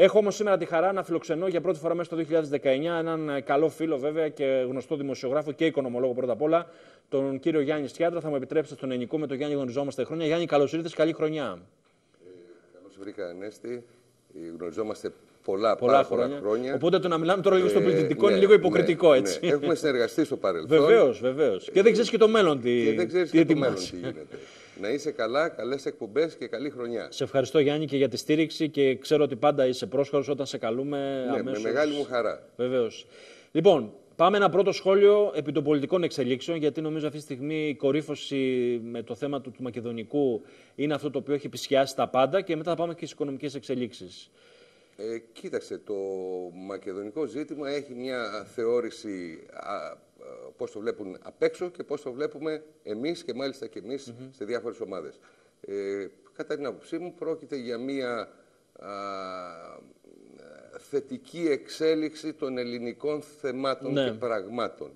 Έχω όμως σήμερα τη χαρά να φιλοξενώ για πρώτη φορά μέσα στο 2019 έναν ε, καλό φίλο βέβαια και γνωστό δημοσιογράφο και οικονομολόγο πρώτα απ' όλα, τον κύριο Γιάννη Στιάτρα. Θα μου επιτρέψετε στον ελληνικό με τον Γιάννη γνωριζόμαστε χρόνια. Γιάννη, καλώς ήρθες, καλή χρονιά. Ε, καλώς βρήκα, Ανέστη. Ε, γνωριζόμαστε πολλά, πολλά, πάρα χρόνια. πολλά χρόνια. Οπότε το να μιλάμε τώρα λίγο στο Ε, πληθυντικό ναι, είναι λίγο υποκριτικό, ναι, έτσι. ναι. Έχουμε συνεργαστεί στο παρελθόν. Βεβαίως, βεβαίως. Και δεν ξέρεις και το μέλλον τι, Και δεν ξέρεις τι και το μέλλον ετοιμάζει. τι γίνεται. Να είσαι καλά, καλές εκπομπές και καλή χρονιά. Σε ευχαριστώ Γιάννη και για τη στήριξη και ξέρω ότι πάντα είσαι πρόσχαρος όταν σε καλούμε Ναι, με αμέσως. μεγάλη μου χαρά. Βεβαίως. Λοιπόν, πάμε ένα πρώτο σχόλιο επί των πολιτικών εξελίξεων, γιατί νομίζω αυτή τη στιγμή η κορύφωση με το θέμα του, του μακεδονικού είναι αυτό το οποίο έχει επισκιάσει τα πάντα και μετά θα πάμε και στις οικονομικές εξελίξεις. Ε, κοίταξε, το μακεδονικό ζήτημα έχει μια θεώρηση α, α, πώς το βλέπουν απ' έξω και πώς το βλέπουμε εμείς και μάλιστα και εμείς σε διάφορες ομάδες. Ε, κατά την άποψή μου πρόκειται για μια α, θετική εξέλιξη των ελληνικών θεμάτων Ναι. και πραγμάτων.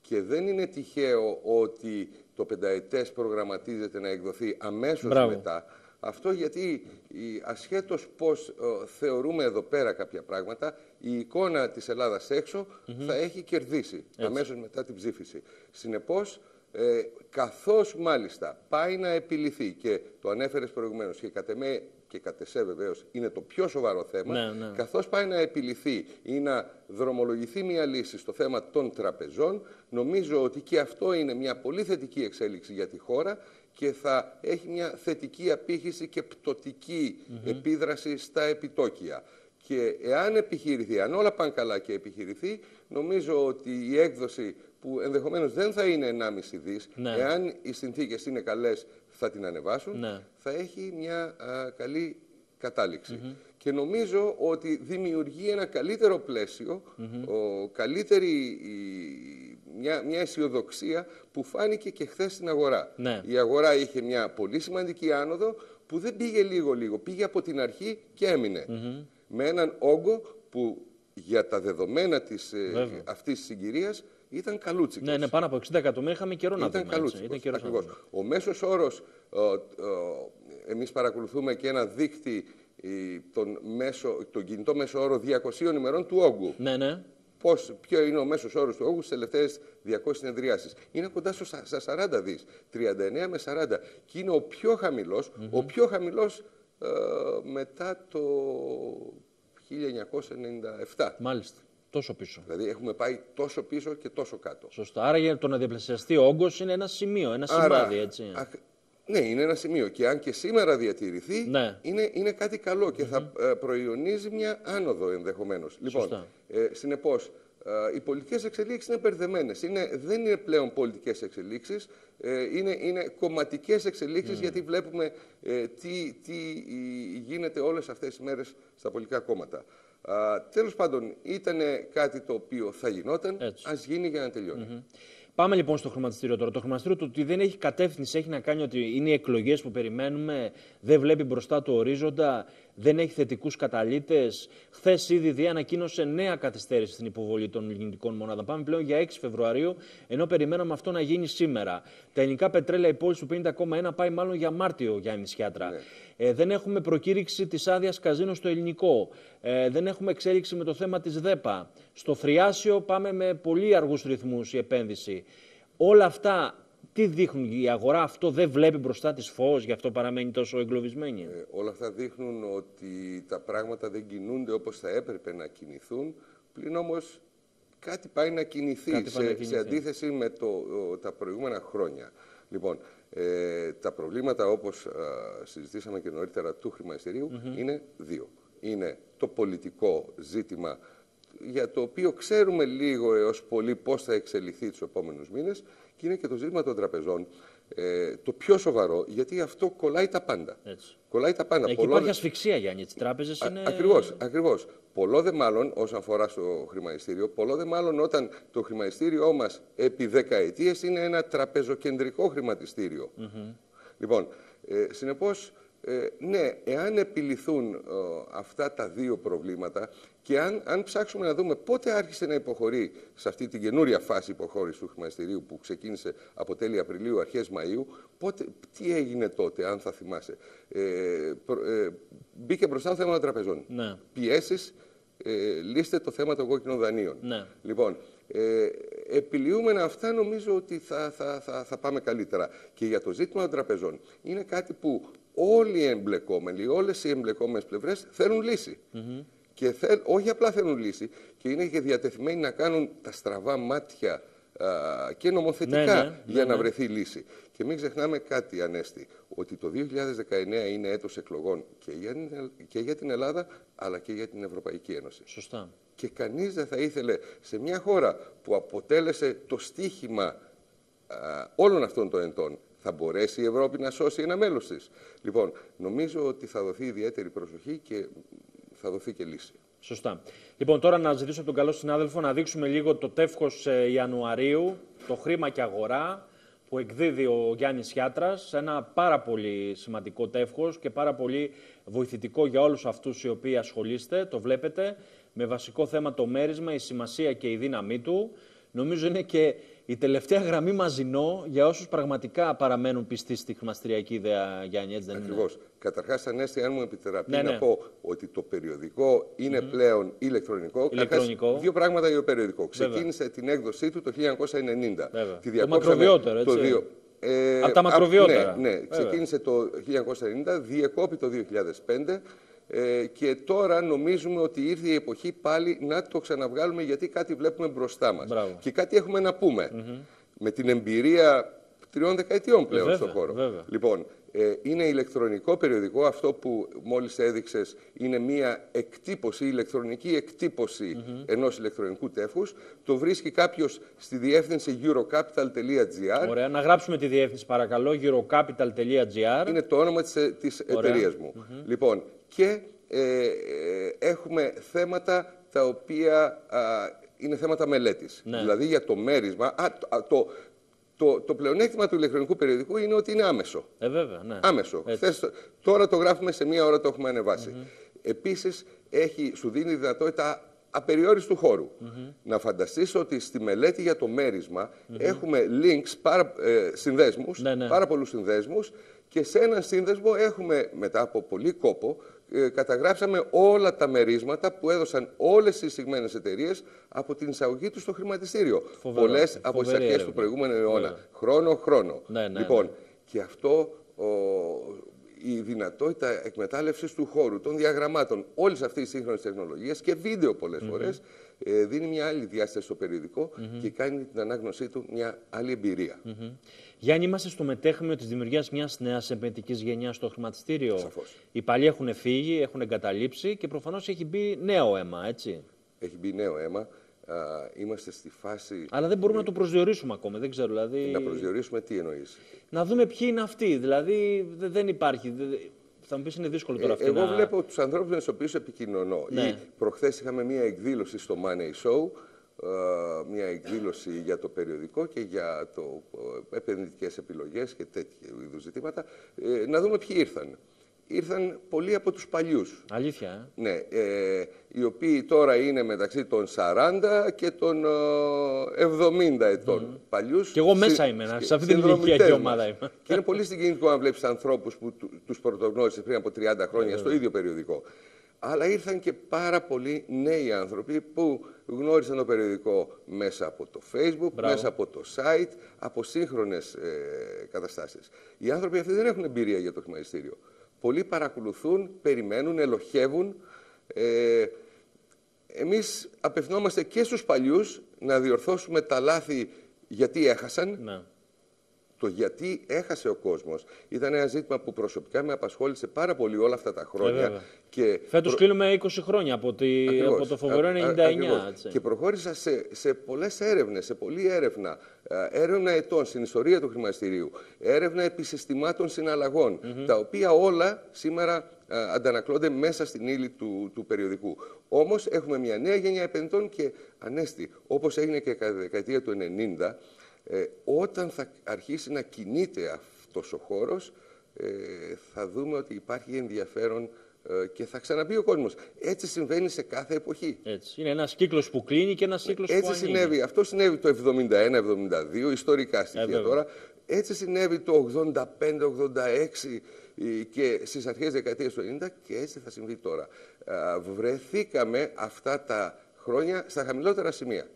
Και δεν είναι τυχαίο ότι το πενταετές προγραμματίζεται να εκδοθεί αμέσως Μπράβο. μετά. Αυτό γιατί η, ασχέτως πώς ε, θεωρούμε εδώ πέρα κάποια πράγματα, η εικόνα της Ελλάδας έξω θα έχει κερδίσει αμέσως μετά την ψήφιση. Συνεπώς, ε, καθώς μάλιστα πάει να επιληθεί και το ανέφερες προηγουμένως και κατ' εμέ και κατ' εσέ βεβαίως είναι το πιο σοβαρό θέμα, Ναι, ναι. καθώς πάει να επιληθεί ή να δρομολογηθεί μια λύση στο θέμα των τραπεζών, νομίζω ότι και αυτό είναι μια πολύ θετική εξέλιξη για τη χώρα και θα έχει μια θετική απήχηση και πτωτική επίδραση στα επιτόκια. Και εάν επιχειρηθεί, αν όλα πάνε καλά και επιχειρηθεί, νομίζω ότι η έκδοση που ενδεχομένως δεν θα είναι 1,5 δις, Ναι. εάν οι συνθήκες είναι καλές θα την ανεβάσουν, Ναι. θα έχει μια α, καλή καταληξη Και νομίζω ότι δημιουργεί ένα καλύτερο πλαίσιο, ο, καλύτερη η- μια, μια αισιοδοξία που φάνηκε και χθες στην αγορά. Ναι. Η αγορά είχε μια πολύ σημαντική άνοδο που δεν πήγε λίγο-λίγο, πήγε από την αρχή και έμεινε. Με έναν όγκο που για τα δεδομένα της, ε, Βέβαια. αυτής της συγκυρίας ήταν καλούτσικος. Ναι, ναι, πάνω από 60 εκατομμύρια είχαμε καιρό να Ήταν δούμε. καλούς. έτσι. Ήταν καιρός να Ακριβώς. δούμε. Ο μέσος όρος, ε, ε, εμείς παρακολουθούμε και ένα δείκτη ε, τον, μέσο, τον κινητό μέσο όρο 200 ημερών του όγκου. Ναι, ναι. Πώς, ποιο είναι ο μέσος όρος του όγκου στις τελευταίες 200 συνεδριάσεις. Είναι κοντά στο, σα- στα 40 δις, 39 με 40. Και είναι ο πιο χαμηλος ο πιο χαμηλός ε, μετά το 1997. Μάλιστα. Τόσο πίσω. Δηλαδή έχουμε πάει τόσο πίσω και τόσο κάτω. Σωστά. Άρα για το να διαπλασιαστεί ο όγκος είναι ένα σημείο, ένα σημάδι, έτσι. αχ, ναι, είναι ένα σημείο. Και αν και σήμερα διατηρηθεί, Ναι. είναι, είναι κάτι καλό και θα ε, προϊονίζει μια άνοδο ενδεχομένως. Λοιπόν, Σωστά. ε, συνεπώς, ε, οι πολιτικές εξελίξεις είναι μπερδεμένες. Είναι, δεν είναι πλέον πολιτικές εξελίξεις, ε, είναι, είναι κομματικές εξελίξεις γιατί βλέπουμε ε, τι, τι ε, γίνεται όλες αυτές τις μέρες στα πολιτικά κόμματα. Α, τέλος πάντων, ήταν κάτι το οποίο θα γινόταν, Έτσι. ας γίνει για να τελειωνει Πάμε λοιπόν στο χρηματιστήριο τώρα. Το χρηματιστήριο το ότι δεν έχει κατεύθυνση έχει να κάνει ότι είναι οι εκλογές που περιμένουμε, δεν βλέπει μπροστά του ορίζοντα, δεν έχει θετικούς καταλήτες. Χθες ήδη δι ανακοίνωσε νέα καθυστέρηση στην υποβολή των λιγνητικών μονάδων. Πάμε πλέον για 6 Φεβρουαρίου, ενώ περιμέναμε αυτό να γίνει σήμερα. Τα ελληνικά πετρέλαια, η πώληση του 50,1 πάει μάλλον για Μάρτιο, Γιάννη Σιάτρα. Ε, δεν έχουμε προκήρυξη της άδειας καζίνο στο ελληνικό. Ε, δεν έχουμε εξέλιξη με το θέμα της ΔΕΠΑ. Στο Θριάσιο πάμε με πολύ αργούς ρυθμούς η επένδυση. Όλα αυτά τι δείχνουν, η αγορά αυτό δεν βλέπει μπροστά της φως, γι' αυτό παραμένει τόσο εγκλωβισμένη; Ε, όλα αυτά δείχνουν ότι τα πράγματα δεν κινούνται όπως θα έπρεπε να κινηθούν, πλην όμως κάτι πάει να κινηθεί, Κάτι πάει σε, να κινηθεί. σε αντίθεση με το, ο, τα προηγούμενα χρόνια. Λοιπόν, ε, τα προβλήματα όπως α, συζητήσαμε και νωρίτερα του χρηματιστηρίου είναι δύο. Είναι το πολιτικό ζήτημα για το οποίο ξέρουμε λίγο έως πολύ πώς θα εξελιχθεί τους επόμενους μήνες και είναι και το ζήτημα των τραπεζών. Ε, το πιο σοβαρό, γιατί αυτό κολλάει τα πάντα. Έτσι. Κολλάει τα πάντα. Εκεί Πολλό υπάρχει δε- ασφυξία, Γιάννη. Τι τράπεζες είναι. Ακριβώς, ακριβώς. Πολλό δε μάλλον όσον αφορά στο χρηματιστήριο, πολλό δε μάλλον όταν το χρηματιστήριό μας επί δεκαετίες είναι ένα τραπεζοκεντρικό χρηματιστήριο. Λοιπόν, ε, συνεπώς Ε, ναι, εάν επιληθούν ε, αυτά τα δύο προβλήματα και αν, αν ψάξουμε να δούμε πότε άρχισε να υποχωρεί σε αυτή την καινούρια φάση υποχώρησης του χρηματιστηρίου που ξεκίνησε από τέλη Απριλίου, αρχές Μαΐου, πότε, τι έγινε τότε, αν θα θυμάσαι. Ε, ε, μπήκε μπροστά το θέμα των τραπεζών. Ναι. Πιέσεις, ε, λύστε το θέμα των κόκκινων δανείων. Ναι. Λοιπόν, ε, επιλύουμε αυτά νομίζω ότι θα, θα, θα, θα πάμε καλύτερα. Και για το ζήτημα των τραπεζών είναι κάτι που όλοι οι εμπλεκόμενοι, όλες οι εμπλεκόμενες πλευρές θέλουν λύση. Και θέλ, όχι απλά θέλουν λύση, και είναι και διατεθειμένοι να κάνουν τα στραβά μάτια α, και νομοθετικά Ναι, ναι, για ναι, να ναι. βρεθεί λύση. Και μην ξεχνάμε κάτι, Ανέστη, ότι το 2019 είναι έτος εκλογών και για, την Ελλ- και για την Ελλάδα, αλλά και για την Ευρωπαϊκή Ένωση. Σωστά. Και κανείς δεν θα ήθελε σε μια χώρα που αποτέλεσε το στίχημα α, όλων αυτών των ετών, θα μπορέσει η Ευρώπη να σώσει ένα μέλος της. Λοιπόν, νομίζω ότι θα δοθεί ιδιαίτερη προσοχή και θα δοθεί και λύση. Σωστά. Λοιπόν, τώρα να ζητήσω από τον καλό συνάδελφο να δείξουμε λίγο το τεύχος ε, Ιανουαρίου, το χρήμα και αγορά που εκδίδει ο Γιάννης Χιάτρας, ένα πάρα πολύ σημαντικό τεύχος και πάρα πολύ βοηθητικό για όλους αυτούς οι οποίοι ασχολείστε, το βλέπετε, με βασικό θέμα το μέρισμα, η σημασία και η δύναμή του. Νομίζω είναι και η τελευταία γραμμή μαζινό για όσους πραγματικά παραμένουν πιστοί στη χρηματιστηριακή ιδέα, Γιάννη, έτσι δεν είναι; Ακριβώς. Καταρχάς, Ανέστη, αν μου επιτραπεί Ναι, να ναι. πω ότι το περιοδικό είναι πλέον ηλεκτρονικό. Καταρχάς, Ηλεκτρονικό. δύο πράγματα για το περιοδικό. Ξεκίνησε την έκδοσή του το 1990. Βέβαια. Τη Το διακόψαμε μακροβιότερο, το έτσι. δύο- Ε, Απ' τα μακροβιότερα. Ναι, ναι. Βέβαια. ξεκίνησε το 1990, διεκόπη το 2005 ε, και τώρα νομίζουμε ότι ήρθε η εποχή πάλι να το ξαναβγάλουμε γιατί κάτι βλέπουμε μπροστά μας. Μπράβο. Και κάτι έχουμε να πούμε. Με την εμπειρία τριών δεκαετιών πλέον Ε, στον βέβαια, χώρο. βέβαια. Λοιπόν, ε, είναι ηλεκτρονικό περιοδικό. Αυτό που μόλις έδειξες είναι μία εκτύπωση, ηλεκτρονική εκτύπωση ενός ηλεκτρονικού τεύχους. Το βρίσκει κάποιος στη διεύθυνση eurocapital.gr. Ωραία. Να γράψουμε τη διεύθυνση παρακαλώ, eurocapital.gr. Είναι το όνομα της, ε, της Ωραία. εταιρείας μου. Λοιπόν, και ε, ε, έχουμε θέματα τα οποία α, είναι θέματα μελέτης. Ναι. Δηλαδή για το μέρισμα. Α, το, α, το, το, το πλεονέκτημα του ηλεκτρονικού περιοδικού είναι ότι είναι άμεσο. Ε, βέβαια, ναι. Άμεσο. Έτσι. Χθες το- τώρα το γράφουμε σε μία ώρα το έχουμε ανεβάσει. Επίσης, έχει, σου δίνει δυνατότητα απεριόριστου χώρου. Να φανταστείς ότι στη μελέτη για το μέρισμα έχουμε links, πάρα, ε, συνδέσμους, Ναι, ναι. πάρα πολλούς συνδέσμους και σε έναν σύνδεσμο έχουμε μετά από πολύ κόπο ε, καταγράψαμε όλα τα μερίσματα που έδωσαν όλες οι εισηγμένες εταιρείες από την εισαγωγή τους στο χρηματιστήριο. Φοβερό. Πολλές από τις Φοβερή αρχές έρευνα. του προηγούμενου αιώνα. Βέβαια. Χρόνο-χρόνο. Ναι, ναι, λοιπόν, ναι. και αυτό ο, η δυνατότητα εκμετάλλευσης του χώρου, των διαγραμμάτων, όλης αυτής της σύγχρονης τεχνολογίας και βίντεο πολλές φορές, ε, δίνει μια άλλη διάσταση στο περιοδικό και κάνει την ανάγνωσή του μια άλλη εμπειρία. Μμμ. Γιάννη, είμαστε στο μετέχμιο της δημιουργίας μιας νέας επενδυτικής γενιάς στο χρηματιστήριο. Σαφώς. Οι παλιοί έχουν φύγει, έχουν εγκαταλείψει και προφανώς έχει μπει νέο αίμα, έτσι. Έχει μπει νέο αίμα. Α, είμαστε στη φάση Αλλά δεν μπορούμε να το προσδιορίσουμε ακόμα. Δεν ξέρω, δηλαδή. να προσδιορίσουμε τι εννοείς. Να δούμε ποιοι είναι αυτοί. Δηλαδή δε- δεν υπάρχει. δε- Θα μου πεις είναι δύσκολο τώρα Ε, αυτή εγώ να... βλέπω τους ανθρώπους με τους οποίους επικοινωνώ. Ναι. Ή προχθές είχαμε μία εκδήλωση στο Money Show, ε, μία εκδήλωση για το περιοδικό και για το ε, επενδυτικές επιλογές και τέτοιου είδους ζητήματα. Ε, να δούμε ποιοι ήρθαν. Ήρθαν πολλοί από τους παλιούς. Αλήθεια, ε; Ναι, ε, οι οποίοι τώρα είναι μεταξύ των 40 και των ε, 70 ετών. Παλιούς Κι εγώ μέσα συ- είμαι, να- συ- σε αυτή την ηλικιακή συνδρομητές ομάδα μας. είμαι. Και είναι πολύ συγκινητικό να βλέπεις ανθρώπους που του, τους πρωτογνώρισες πριν από 30 χρόνια στο ίδιο περιοδικό. Αλλά ήρθαν και πάρα πολλοί νέοι άνθρωποι που γνώρισαν το περιοδικό μέσα από το Facebook, Μπράβο. μέσα από το site, από σύγχρονες ε, καταστάσεις. Οι άνθρωποι αυτοί δεν έχουν εμπειρία για το χρηματιστήριο. Πολλοί παρακολουθούν, περιμένουν, ελοχεύουν. Ε, εμείς απευθυνόμαστε και στους παλιούς να διορθώσουμε τα λάθη γιατί έχασαν. Ναι. Το γιατί έχασε ο κόσμος ήταν ένα ζήτημα που προσωπικά με απασχόλησε πάρα πολύ όλα αυτά τα χρόνια. βέβαια. και Φέτος προ- κλείνουμε 20 χρόνια από, τη... Ακριβώς. από το Φεβρουάριο Α- α- 99. ακριβώς. έτσι. Και προχώρησα σε, σε πολλές έρευνες, σε πολλή έρευνα. Ε, Έρευνα ετών στην ιστορία του χρηματιστηρίου. Έρευνα επισυστημάτων συναλλαγών, τα οποία όλα σήμερα ε, αντανακλώνται μέσα στην ύλη του, του περιοδικού. Όμως έχουμε μια νέα γενιά επενδυτών και ανέστη, όπως έγινε και κατά τη δεκαετία του 90, ε, όταν θα αρχίσει να κινείται αυτός ο χώρος, ε, θα δούμε ότι υπάρχει ενδιαφέρον ε, και θα ξαναμπεί ο κόσμος. Έτσι συμβαίνει σε κάθε εποχή. Έτσι. Είναι ένας κύκλος που κλείνει και ένας κύκλος Έτσι που ανοίγει. συνέβη. Αυτό συνέβη το 71-72, ιστορικά στοιχεία βέβαια. τώρα. Έτσι συνέβη το 85-86 ε, και στις αρχές δεκαετίας του 90 και έτσι θα συμβεί τώρα. Α, Βρεθήκαμε αυτά τα χρόνια στα χαμηλότερα σημεία.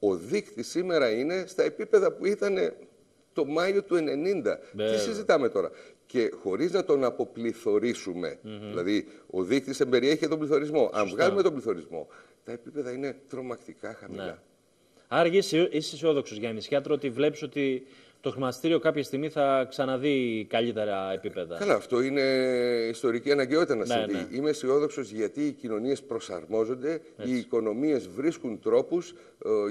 Ο δείκτης σήμερα είναι στα επίπεδα που ήταν το Μάιο του 90. Βέβαια. Τι συζητάμε τώρα; Και χωρίς να τον αποπληθωρήσουμε, δηλαδή ο δείκτης εμπεριέχει τον πληθωρισμό. Αν βγάλουμε τον πληθωρισμό, τα επίπεδα είναι τρομακτικά χαμηλά. Ναι. Άρα είσαι, είσαι αισιόδοξο Γιάννης Σιάτρο ότι βλέπεις ότι το χρηματιστήριο κάποια στιγμή θα ξαναδεί καλύτερα επίπεδα. Καλά, αυτό είναι ιστορική αναγκαιότητα να Ναι, συμβεί. ναι. Είμαι αισιόδοξος γιατί οι κοινωνίες προσαρμόζονται, οι οικονομίες βρίσκουν τρόπους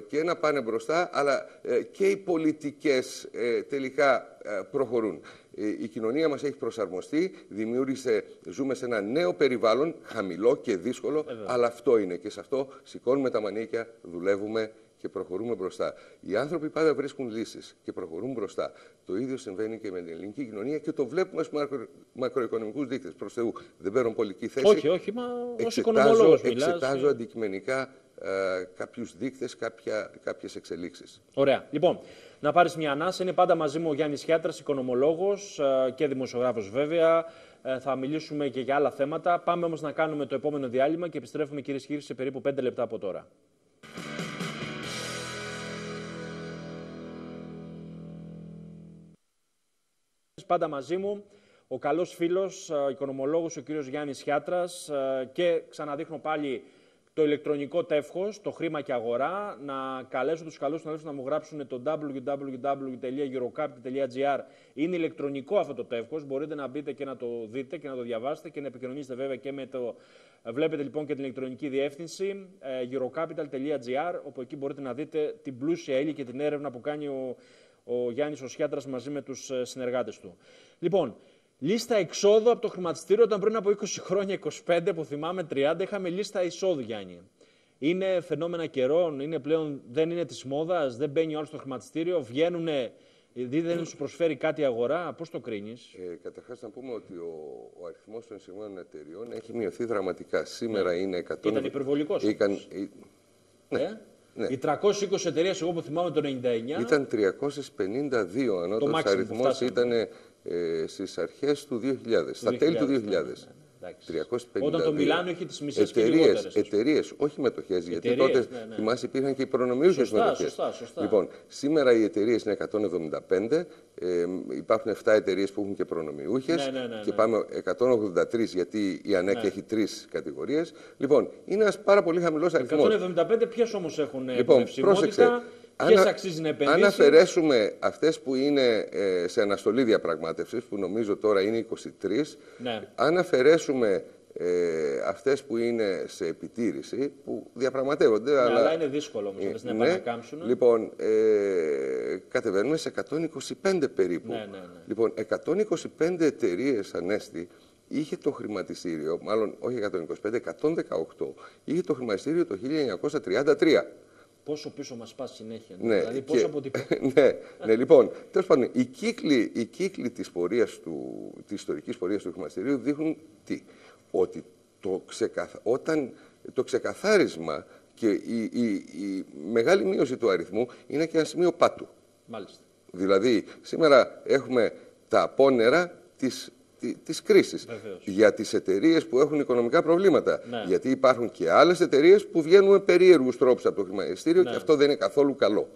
και να πάνε μπροστά, αλλά ε, και οι πολιτικές τελικά ε, προχωρούν. Ε, Η κοινωνία μας έχει προσαρμοστεί, δημιούργησε, ζούμε σε ένα νέο περιβάλλον, χαμηλό και δύσκολο, αλλά αυτό είναι και σε αυτό σηκώνουμε τα μανίκια, δουλεύουμε και προχωρούμε μπροστά. Οι άνθρωποι πάντα βρίσκουν λύσεις και προχωρούν μπροστά. Το ίδιο συμβαίνει και με την ελληνική κοινωνία και το βλέπουμε στους μακρο, μακροοικονομικούς δείκτες. Προς Θεού, δεν παίρνω πολιτική θέση. Όχι, όχι, μα ως Εξετάζω, οικονομολόγος μιλάς. εξετάζω αντικειμενικά ε, κάποιους δείκτες, κάποια, κάποιες εξελίξεις. Ωραία. Λοιπόν, να πάρεις μια ανάσα. Είναι πάντα μαζί μου ο Γιάννης Χιάτρας, οικονομολόγος και δημοσιογράφος βέβαια. Ε, Θα μιλήσουμε και για άλλα θέματα. Πάμε όμως να κάνουμε το επόμενο διάλειμμα και επιστρέφουμε κυρίες και κύριοι σε περίπου 5 λεπτά από τώρα. Πάντα μαζί μου ο καλός φίλος, ε, οικονομολόγος, ο κύριος Γιάννης Χιάτρας ε, και ξαναδείχνω πάλι το ηλεκτρονικό τεύχος, το χρήμα και αγορά, να καλέσω τους καλούς συναδέλφους να μου γράψουν το www.eurocapital.gr. Είναι ηλεκτρονικό αυτό το τεύχος, μπορείτε να μπείτε και να το δείτε και να το διαβάσετε και να επικοινωνήσετε βέβαια και με το... Βλέπετε λοιπόν και την ηλεκτρονική διεύθυνση ε, eurocapital.gr, όπου εκεί μπορείτε να δείτε την πλούσια ύλη και την έρευνα που κάνει ο, ο Γιάννης Οσιάτρας μαζί με τους ε, συνεργάτες του. Λοιπόν, λίστα εξόδου από το χρηματιστήριο όταν πριν από 20 χρόνια, 25 που θυμάμαι 30, είχαμε λίστα εισόδου, Γιάννη. Είναι φαινόμενα καιρών, είναι πλέον, δεν είναι της μόδας, δεν μπαίνει ο άλλος στο χρηματιστήριο, βγαίνουν, επειδή δεν σου προσφέρει κάτι η αγορά, πώς το κρίνεις; Ε, Καταρχάς να πούμε ότι ο, ο αριθμός των εισηγμένων εταιριών έχει μειωθεί δραματικά. Σήμερα είναι 100... Ήταν υπερβολικός Ήταν, όμως. ή- ε; Ναι. Οι 320 εταιρείες, εγώ που θυμάμαι το 99, Ήταν 352, ανώτατος maximum που αριθμός φτάσαμε. ήταν ε, στις αρχές του 2000, στα τέλη του 2000. ναι, ναι, ναι. Εντάξει. 352. Όταν το Μιλάνο είχε τις μισές και εταιρείες, λιγότερες. ας πούμε. εταιρείες, όχι μετοχές, γιατί Εταιρείες, τότε ναι, ναι. θυμάσαι υπήρχαν και οι προνομιούχες Σωστά, μετοχές. σωστά, σωστά. Λοιπόν, σήμερα οι εταιρείες είναι 175, ε, υπάρχουν 7 εταιρείες που έχουν και προνομιούχες Ναι, ναι, ναι, και ναι. πάμε 183 γιατί η ΑΝΕΚ έχει τρεις κατηγορίες. Λοιπόν, είναι ένας πάρα πολύ χαμηλός αριθμός. 175 ποιες όμως έχουν Λοιπόν, πρόσεξε. Εμπνευσιμότητα, ποιες Αν- αξίζει να επενδύσεις; Αν αφαιρέσουμε αυτές που είναι ε, σε αναστολή διαπραγμάτευσης, που νομίζω τώρα είναι 23, Ναι. αν αφαιρέσουμε ε, αυτές που είναι σε επιτήρηση, που διαπραγματεύονται, Ναι, αλλά... αλλά είναι δύσκολο όμως Ε, να ναι. επανακάμψουν. Λοιπόν, ε, κατεβαίνουμε σε 125 περίπου. Ναι, ναι, ναι. Λοιπόν, 125 εταιρείες ανέστη είχε το χρηματιστήριο, μάλλον όχι 125, 118, είχε το χρηματιστήριο το 1933. Πόσο πίσω μας πας συνέχεια. Ναι, δηλαδή, και- πόσο αποτυπώ. ναι, ναι, λοιπόν, τέλος πάντων, οι κύκλοι, οι κύκλοι της, πορείας του, της ιστορικής πορείας του χρηματιστηρίου δείχνουν τι, ότι το, ξεκαθα... όταν το ξεκαθάρισμα και η, η, η μεγάλη μείωση του αριθμού είναι και ένα σημείο πάτου. Μάλιστα. Δηλαδή, σήμερα έχουμε τα απόνερα της, τη- της κρίσης Βεβαίως. για τις εταιρείες που έχουν οικονομικά προβλήματα. Ναι. Γιατί υπάρχουν και άλλες εταιρείες που βγαίνουν με περίεργους τρόπους από το χρηματιστήριο Ναι. και αυτό δεν είναι καθόλου καλό.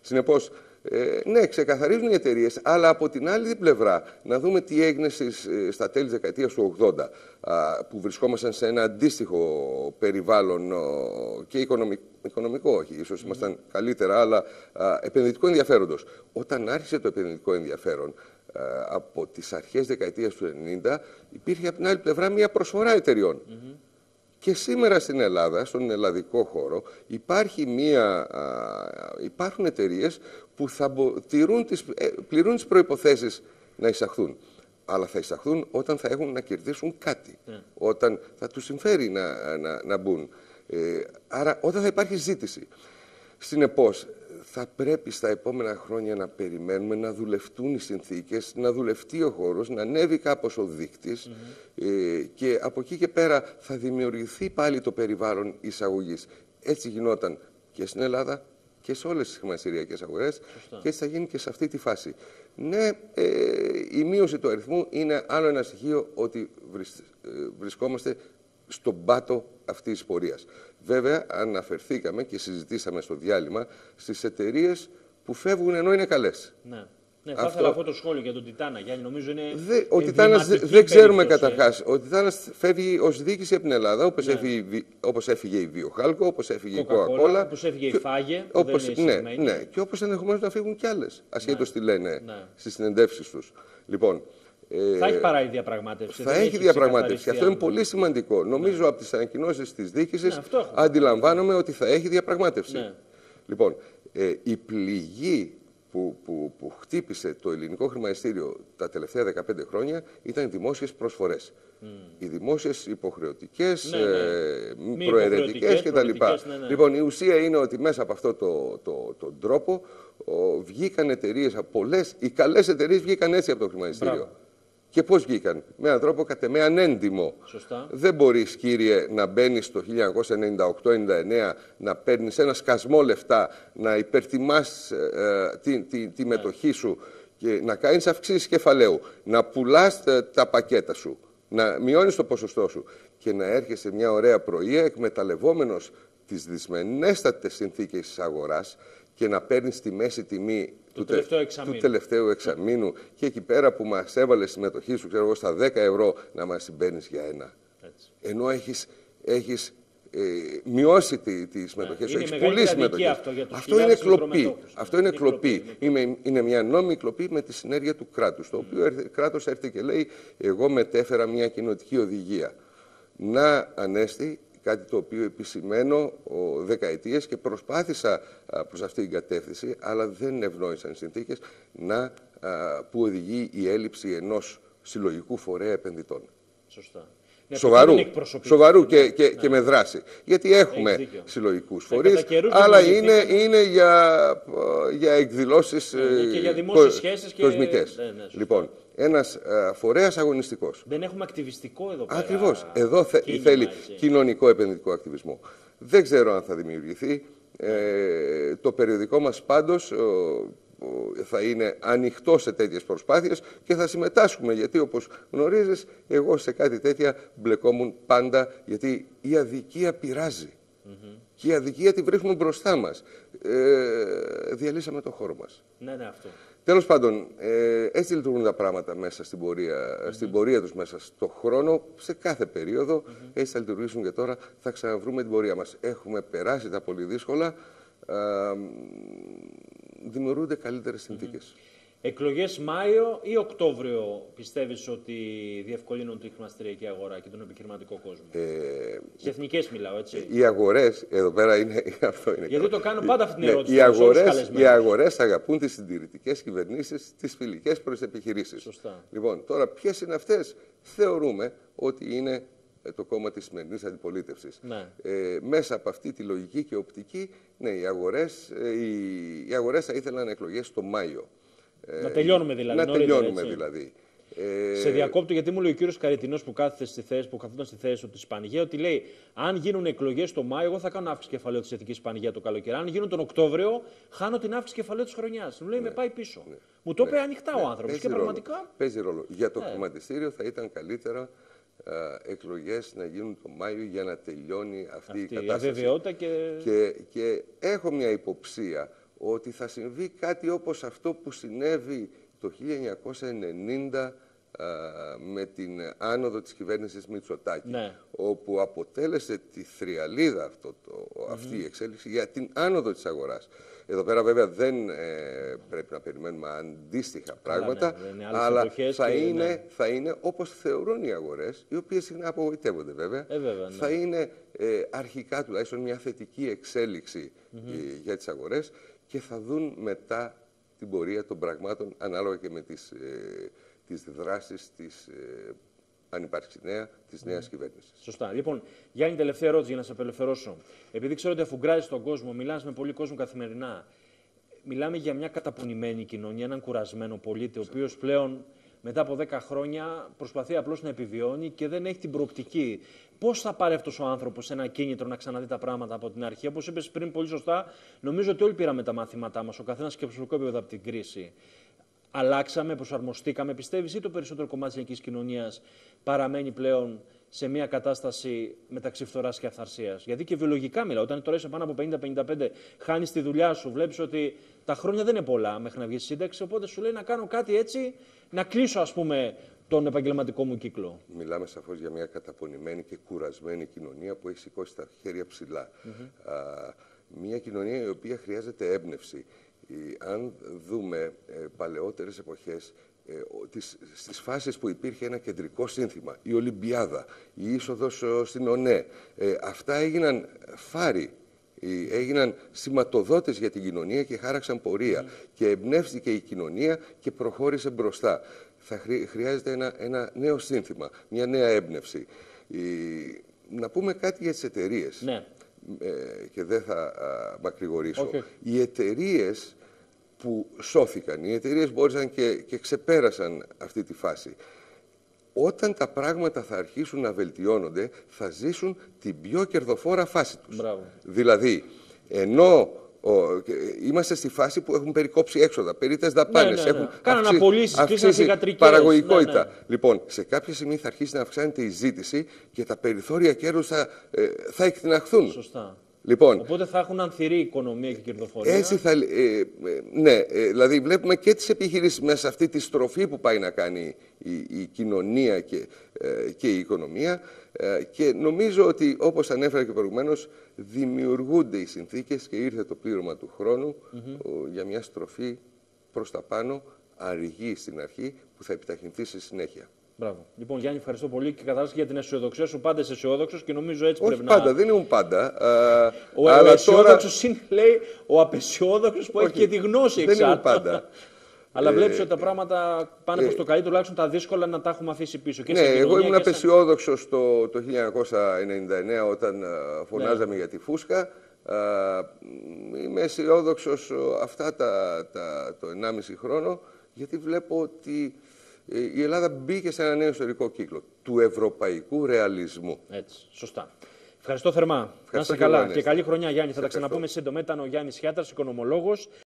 Συνεπώς, ε, ναι, ξεκαθαρίζουν οι εταιρείες, αλλά από την άλλη πλευρά να δούμε τι έγινε στις, ε, στα τέλη της δεκαετίας του 80, α, που βρισκόμασταν σε ένα αντίστοιχο περιβάλλον ο, και οικονομικό, οικονομικό όχι, ίσως ήμασταν καλύτερα, αλλά α, επενδυτικό ενδιαφέροντος. Όταν άρχισε το επενδυτικό ενδιαφέρον, α, από τις αρχές δεκαετίας του 90, υπήρχε από την άλλη πλευρά μια προσφορά εταιριών. Και σήμερα στην Ελλάδα, στον ελλαδικό χώρο, υπάρχει μία, α, υπάρχουν εταιρείες που θα μπο- τηρούν τις, ε, πληρούν τις προϋποθέσεις να εισαχθούν. Αλλά θα εισαχθούν όταν θα έχουν να κερδίσουν κάτι. Όταν θα τους συμφέρει να, να, να μπουν. Ε, άρα όταν θα υπάρχει ζήτηση. Συνεπώς, θα πρέπει στα επόμενα χρόνια να περιμένουμε να δουλευτούν οι συνθήκες, να δουλευτεί ο χώρος, να ανέβει κάπως ο δείκτης ε, και από εκεί και πέρα θα δημιουργηθεί πάλι το περιβάλλον εισαγωγής. Έτσι γινόταν και στην Ελλάδα και σε όλες τις χρηματιστηριακές αγορές και έτσι θα γίνει και σε αυτή τη φάση. Ναι, ε, η μείωση του αριθμού είναι άλλο ένα στοιχείο ότι ε, βρισκόμαστε στον πάτο αυτής της πορείας. Βέβαια, αναφερθήκαμε και συζητήσαμε στο διάλειμμα στις εταιρείες που φεύγουν ενώ είναι καλές. Ναι. Ναι, θα ήθελα αυτό το σχόλιο για τον Τιτάνα, Γιάννη. Νομίζω είναι. Δε, ο Τιτάνας δεν ξέρουμε καταρχάς. Ο Τιτάνας φεύγει ως διοίκηση από την Ελλάδα, όπως ναι. έφυγε, όπως έφυγε η Βιοχάλκο, όπως έφυγε η Coca-Cola. Όπως έφυγε η Φάγε. Όπως, ναι, ναι, και όπως ενδεχομένως να φύγουν κι άλλες, ασχέτως ναι. τι λένε ναι. στις συνεντεύξεις τους. Λοιπόν, ε, θα έχει παρά η διαπραγμάτευση. Θα έχει διαπραγμάτευση. Αυτό είναι πολύ σημαντικό. Νομίζω από τις ανακοινώσεις της διοίκησης αντιλαμβάνομαι ότι θα έχει διαπραγμάτευση. Λοιπόν, ε, η πληγή που, που, που χτύπησε το ελληνικό χρηματιστήριο τα τελευταία 15 χρόνια ήταν οι δημόσιες προσφορές. Mm. Οι δημόσιες υποχρεωτικές, ναι, ναι. Ε, προαιρετικές κτλ. Ναι, ναι. Λοιπόν, η ουσία είναι ότι μέσα από αυτό το, το, το τρόπο ο, βγήκαν εταιρείες, πολλές, οι καλές εταιρείες βγήκαν έτσι από το χρηματιστήριο. Και πώς βγήκαν, με έναν τρόπο κατ' εμέ ανέντιμο. Σωστά. Δεν μπορείς, κύριε, να μπαίνεις το 1998-99, να παίρνεις ένα σκασμό λεφτά, να υπερτιμάς ε, τη, τη, τη μετοχή σου και να κάνεις αυξήσεις κεφαλαίου, να πουλάς ε, τα πακέτα σου, να μειώνεις το ποσοστό σου και να έρχεσαι μια ωραία πρωία εκμεταλλευόμενος τις δυσμενέστατες συνθήκες της αγοράς και να παίρνεις τη μέση τιμή του, τελευταίου εξαμήνου. του τελευταίου εξαμήνου και εκεί πέρα που μας έβαλες συμμετοχή σου, ξέρω εγώ, στα 10 ευρώ να μας συμπαίνεις για ένα. Έτσι. Ενώ έχεις έχεις, ε, μειώσει τι τη συμμετοχέ σου, έχεις πουλήσει συμμετοχέ. Αυτό, αυτό είναι κλοπή. Αυτό είναι, κλοπή. Είναι, είναι μια νόμιμη κλοπή με τη συνέργεια του κράτους. Το οποίο το κράτος έρθει και λέει: Εγώ μετέφερα μια κοινοτική οδηγία. Να ανέστη κάτι το οποίο επισημένω δεκαετίες και προσπάθησα προς αυτή την κατεύθυνση, αλλά δεν ευνόησαν οι συνθήκες να, που οδηγεί η έλλειψη ενός συλλογικού φορέα επενδυτών. Σωστά. Ναι, σοβαρού, σοβαρού και, και, και με δράση. Γιατί έχουμε συλλογικούς φορείς, αλλά είναι, είναι για, για εκδηλώσεις ναι, και για δημόσιες σχέσεις και... κοσμικές. Ναι, ναι, λοιπόν, ένας ε, φορέας αγωνιστικός. Δεν έχουμε ακτιβιστικό εδώ πέρα. Ακριβώς. Εδώ θέλει κοινωνικό επενδυτικό ακτιβισμό. Δεν ξέρω αν θα δημιουργηθεί. Ε, το περιοδικό μας πάντως θα είναι ανοιχτό σε τέτοιες προσπάθειες και θα συμμετάσχουμε γιατί όπως γνωρίζεις εγώ σε κάτι τέτοια μπλεκόμουν πάντα γιατί η αδικία πειράζει. Και η αδικία τη βρίσκουμε μπροστά μας. Ε, διαλύσαμε το χώρο μας. Ναι, ναι, αυτό. Τέλος πάντων, ε, έτσι λειτουργούν τα πράγματα μέσα στην πορεία, mm -hmm. στην πορεία τους μέσα στον χρόνο, σε κάθε περίοδο. Mm Έτσι θα λειτουργήσουν και τώρα. Θα ξαναβρούμε την πορεία μας. Έχουμε περάσει τα πολύ δύσκολα. Ε, δημιουργούνται καλύτερες συνθήκες. Εκλογές Μάιο ή Οκτώβριο πιστεύεις ότι διευκολύνουν τη χρηματιστηριακή αγορά και τον επιχειρηματικό κόσμο; Ε, Σε εθνικές μιλάω, έτσι. Οι αγορές, εδώ πέρα είναι αυτό. Είναι Γιατί το κάνω πάντα αυτή την ερώτηση. Οι αγορέ οι αγορές αγαπούν τις συντηρητικές κυβερνήσεις, τις φιλικές προς επιχειρήσεις. Σωστά. Λοιπόν, τώρα ποιες είναι αυτές, θεωρούμε ότι είναι ε, το κόμμα της σημερινής αντιπολίτευσης. Ναι. Ε, μέσα από αυτή τη λογική και οπτική, ναι, οι αγορές, ε, οι, οι αγορές θα ήθελαν εκλογές το Μάιο. Να τελειώνουμε δηλαδή. Να τελειώνουμε έτσι. δηλαδή. Ε... Σε διακόπτω γιατί μου λέει ο κύριος Καριτινό που κάθεται στη θέση, που καθόταν στη θέση του τη Πανηγία, ότι λέει: Αν γίνουν εκλογές το Μάιο, εγώ θα κάνω αύξηση κεφαλαίου της Εθνικής Πανηγία το καλοκαίρι. Αν γίνουν τον Οκτώβριο, χάνω την αύξηση κεφαλαίου της χρονιάς. Μου λέει: ναι. Με πάει πίσω. Ναι. Μου το είπε ναι. ανοιχτά ο άνθρωπος. Και πραγματικά. Παίζει ρόλο. Για το ναι. χρηματιστήριο θα ήταν καλύτερα εκλογές να γίνουν το Μάιο για να τελειώνει αυτή, αυτή η κατάσταση. Η αβεβαιότητα και... και... Και έχω μια υποψία ότι θα συμβεί κάτι όπως αυτό που συνέβη το 1990 με την άνοδο της κυβέρνησης Μητσοτάκη, ναι. όπου αποτέλεσε τη θριαλίδα αυτό το, αυτή η εξέλιξη για την άνοδο της αγοράς. Εδώ πέρα βέβαια δεν ε, πρέπει να περιμένουμε αντίστοιχα πράγματα, ναι, αλλά θα, είναι, ναι. θα είναι όπως θεωρούν οι αγορές, οι οποίες συχνά απογοητεύονται βέβαια. Ε, βέβαια θα είναι ε, αρχικά τουλάχιστον μια θετική εξέλιξη για τις αγορές και θα δουν μετά την πορεία των πραγμάτων ανάλογα και με τις, ε, τις δράσεις της, ε, αν υπάρξει νέα, της νέας mm. κυβέρνησης. Σωστά. Λοιπόν, Γιάννη, τελευταία ερώτηση για να σε απελευθερώσω. Επειδή ξέρω ότι αφού γκράζεις τον κόσμο, μιλάς με πολύ κόσμο καθημερινά, μιλάμε για μια καταπονημένη κοινωνία, έναν κουρασμένο πολίτη, ο οποίος πλέον μετά από 10 χρόνια προσπαθεί απλώς να επιβιώνει και δεν έχει την προοπτική. Πώς θα πάρει αυτός ο άνθρωπος ένα κίνητρο να ξαναδεί τα πράγματα από την αρχή; Όπως είπες πριν πολύ σωστά, νομίζω ότι όλοι πήραμε τα μάθηματά μας, ο καθένας και προσωπικό επίπεδο από την κρίση. Αλλάξαμε, προσαρμοστήκαμε. Πιστεύεις ή το περισσότερο κομμάτι της ελληνικής κοινωνίας παραμένει πλέον σε μια κατάσταση μεταξύ φθοράς και αυθαρσίας; Γιατί και βιολογικά μιλάω. Όταν τώρα είσαι πάνω από 50-55, χάνεις τη δουλειά σου, βλέπεις ότι τα χρόνια δεν είναι πολλά μέχρι να βγει σύνταξη. Οπότε σου λέει να κάνω κάτι έτσι, να κλείσω ας πούμε τον επαγγελματικό μου κύκλο. Μιλάμε σαφώς για μια καταπονημένη και κουρασμένη κοινωνία που έχει σηκώσει τα χέρια ψηλά. Α, μια κοινωνία η οποία χρειάζεται έμπνευση. αν δούμε ε, παλαιότερες εποχές, ε, τις, στις φάσεις που υπήρχε ένα κεντρικό σύνθημα, η Ολυμπιάδα, η είσοδος ε, στην ΟΝΕ, ε, αυτά έγιναν φάρη, έγιναν σηματοδότες για την κοινωνία και χάραξαν πορεία και εμπνεύστηκε η κοινωνία και προχώρησε μπροστά. Θα χρειάζεται ένα, ένα νέο σύνθημα, μια νέα έμπνευση. να πούμε κάτι για τις εταιρείες. Ναι. και δεν θα α, μακρηγορήσω. Οι εταιρείες που σώθηκαν. Οι εταιρείες μπόρεσαν και, και ξεπέρασαν αυτή τη φάση. Όταν τα πράγματα θα αρχίσουν να βελτιώνονται, θα ζήσουν την πιο κερδοφόρα φάση τους. Δηλαδή, ενώ ο, είμαστε στη φάση που έχουν περικόψει έξοδα, περίτες δαπάνες, ναι, ναι, ναι. έχουν αυξήσει, αυξήσει παραγωγικότητα. Ναι, ναι. Λοιπόν, σε κάποια στιγμή θα αρχίσει να αυξάνεται η ζήτηση και τα περιθώρια κέρδους θα, ε, θα εκτιναχθούν. Σωστά. Λοιπόν, Οπότε θα έχουν ανθυρή οικονομία και κερδοφορία. Έτσι θα, ε, ε, ναι, ε, δηλαδή βλέπουμε και τις επιχειρήσεις μέσα σε αυτή τη στροφή που πάει να κάνει η, η κοινωνία και, ε, και η οικονομία και νομίζω ότι όπως ανέφερα και προηγουμένως δημιουργούνται οι συνθήκες και ήρθε το πλήρωμα του χρόνου για μια στροφή προς τα πάνω αργή στην αρχή που θα επιταχυνθεί στη συνέχεια. Μπράβο. Λοιπόν, Γιάννη, ευχαριστώ πολύ και καταρχάς για την αισιοδοξία σου. Πάντα είσαι αισιόδοξος και νομίζω έτσι Όχι πρέπει πάντα, να. δεν ήμουν πάντα. Ο αισιόδοξο τώρα... είναι, λέει, ο απεσιόδοξος που έχει και τη γνώση εξάρτητα. Δεν ήμουν πάντα. Αλλά ε, βλέπεις ότι τα πράγματα πάνε ε, προς το καλύτερο, τουλάχιστον τα δύσκολα να τα έχουμε αφήσει πίσω. Και ναι, εγώ ήμουν απεσιόδοξος το, το 1999 όταν φωνάζαμε ναι. για τη φούσκα. είμαι αισιόδοξος αυτά τα, τα, το 1,5 χρόνο, γιατί βλέπω ότι ε, η Ελλάδα μπήκε σε ένα νέο ιστορικό κύκλο του ευρωπαϊκού ρεαλισμού. Έτσι, σωστά. Ευχαριστώ θερμά. Ευχαριστώ να είστε καλά. Και καλή χρονιά, Γιάννη. Θα τα ξαναπούμε σύντομα. Ήταν ο Γιάννης Χιάτρα, οικονομολόγος.